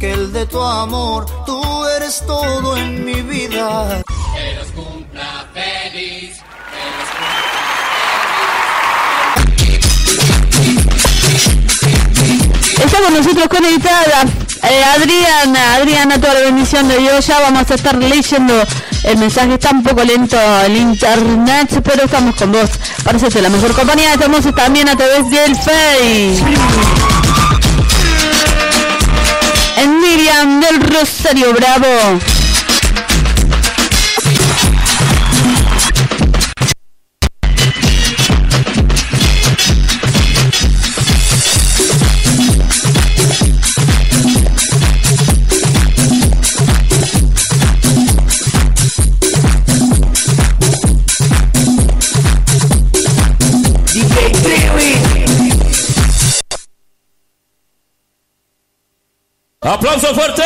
que el de tu amor. Tú eres todo en mi vida. Que los cumpla feliz. Está con nosotros conectada eh, Adriana, Adriana, toda la bendición de Dios. Ya vamos a estar leyendo el mensaje. Está un poco lento el internet, pero estamos con vos. Para hacerte la mejor compañía. Estamos también a través del Face. Rosario Bravo. ¡Aplauso fuerte!